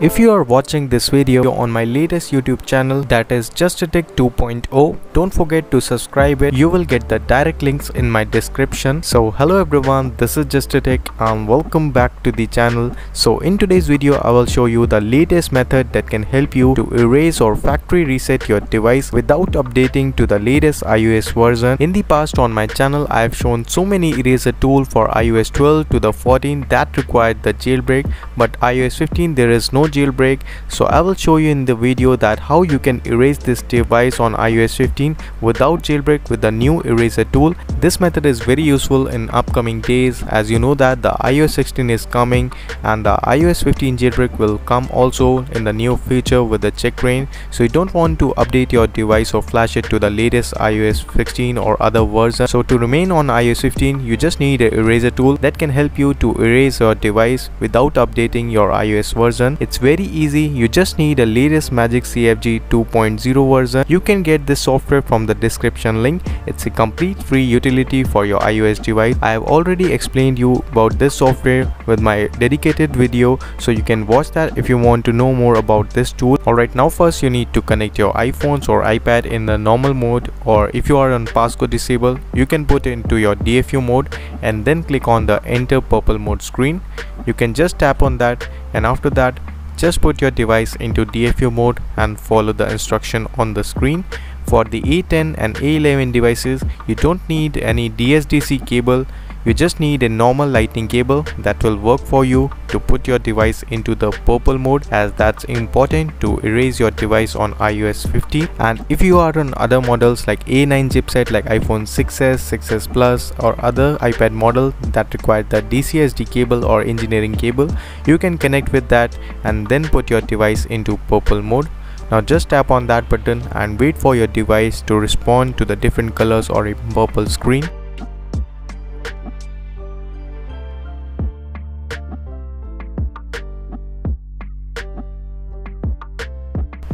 If you are watching this video on my latest YouTube channel that is Just a Tech 2.0, don't forget to subscribe it. You will get the direct links in my description. So hello everyone, this is Just a Tech and welcome back to the channel. So in today's video, I will show you the latest method that can help you to erase or factory reset your device without updating to the latest iOS version. In the past on my channel, I have shown so many eraser tool for iOS 12 to the 14 that required the jailbreak but iOS 15 there is no jailbreak so I will show you in the video that how you can erase this device on iOS 15 without jailbreak with the new eraser tool. This method is very useful in upcoming days. As you know that the iOS 16 is coming and the iOS 15 jailbreak will come also in the new future with the checkra1n so you don't want to update your device or flash it to the latest iOS 16 or other version. So to remain on iOS 15 you just need an eraser tool that can help you to erase your device without updating your iOS version. It's very easy. You just need a latest MagicCFG 2.0 version. You can get this software from the description link. It's a complete free utility for your ios device. I have already explained you about this software with my dedicated video so you can watch that if you want to know more about this tool. Alright now first you need to connect your iphones or ipad in the normal mode or if you are on passcode disable you can put it into your dfu mode and then click on the enter purple mode screen. You can just tap on that and after that just put your device into DFU mode and follow the instruction on the screen. For the A10 and A11 devices, you don't need any DSDC cable you just need a normal lightning cable that will work for you to put your device into the purple mode as that's important to erase your device on iOS 15 and if you are on other models like A9 chipset like iPhone 6s, 6s Plus or other iPad model that require the DCSD cable or engineering cable you can connect with that and then put your device into purple mode. Now just tap on that button and wait for your device to respond to the different colors or a purple screen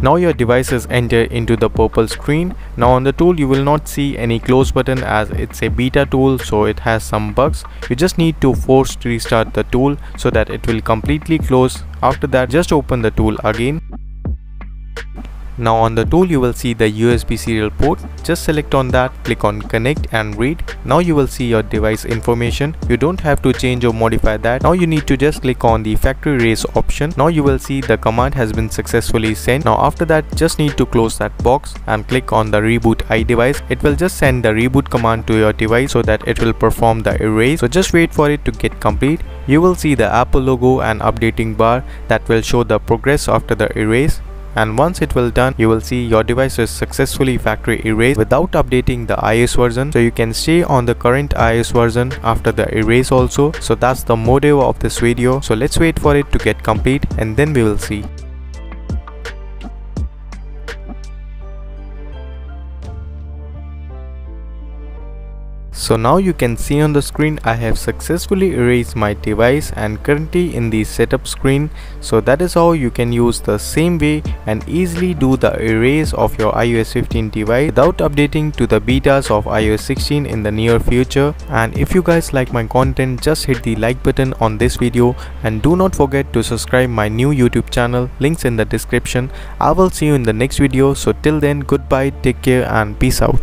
Now your device is entered into the purple screen. Now on the tool you will not see any close button as it's a beta tool so it has some bugs. You just need to force restart the tool so that it will completely close. After that just open the tool again. Now on the tool you will see the USB serial port. Just select on that, click on connect and read. Now you will see your device information. You don't have to change or modify that. Now you need to just click on the factory erase option. Now you will see the command has been successfully sent. Now after that just need to close that box and click on the reboot iDevice. It will just send the reboot command to your device so that it will perform the erase. So just wait for it to get complete. You will see the Apple logo and updating bar that will show the progress after the erase and once it will done you will see your device is successfully factory erased without updating the iOS version. So you can stay on the current iOS version after the erase also. So that's the motive of this video. So let's wait for it to get complete and then we will see So now you can see on the screen I have successfully erased my device and currently in the setup screen. So that is how you can use the same way and easily do the erase of your iOS 15 device without updating to the betas of iOS 16 in the near future. And if you guys like my content just hit the like button on this video and do not forget to subscribe my new YouTube channel links in the description. I will see you in the next video so till then goodbye take care and peace out.